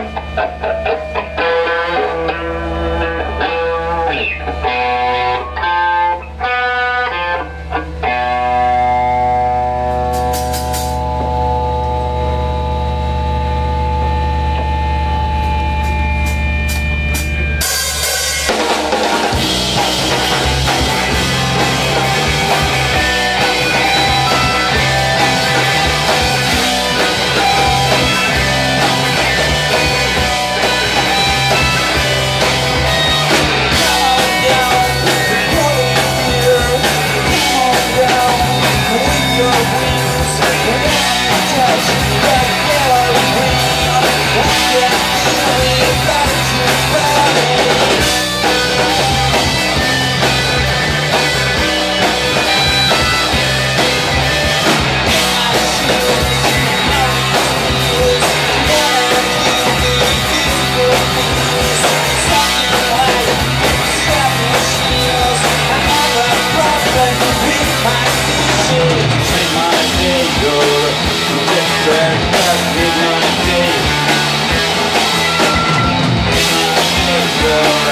ha ha ha Touch. girl